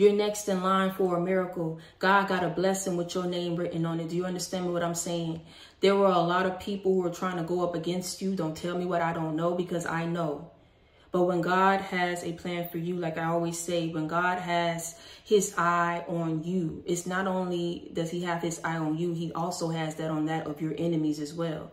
You're next in line for a miracle. God got a blessing with your name written on it. Do you understand what I'm saying? There were a lot of people who were trying to go up against you. Don't tell me what I don't know because I know. But when God has a plan for you, like I always say, when God has his eye on you, it's not only does he have his eye on you, he also has that on that of your enemies as well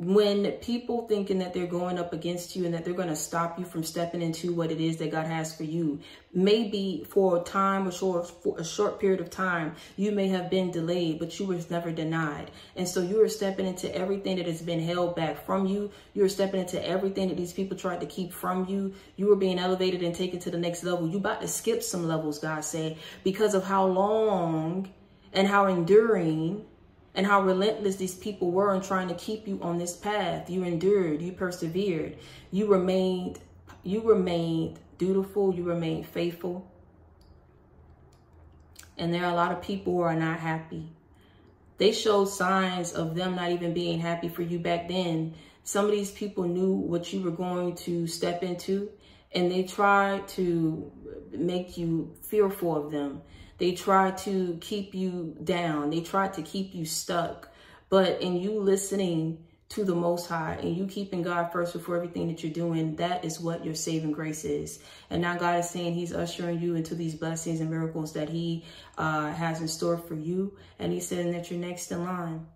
when people thinking that they're going up against you and that they're going to stop you from stepping into what it is that God has for you, maybe for a time or short for a short period of time, you may have been delayed, but you was never denied. And so you are stepping into everything that has been held back from you. You're stepping into everything that these people tried to keep from you. You are being elevated and taken to the next level. You about to skip some levels, God said, because of how long and how enduring and how relentless these people were in trying to keep you on this path. You endured, you persevered, you remained, you remained dutiful, you remained faithful. And there are a lot of people who are not happy. They showed signs of them not even being happy for you back then. Some of these people knew what you were going to step into and they try to make you fearful of them. They try to keep you down. They try to keep you stuck. But in you listening to the Most High and you keeping God first before everything that you're doing, that is what your saving grace is. And now God is saying He's ushering you into these blessings and miracles that He uh, has in store for you. And He's saying that you're next in line.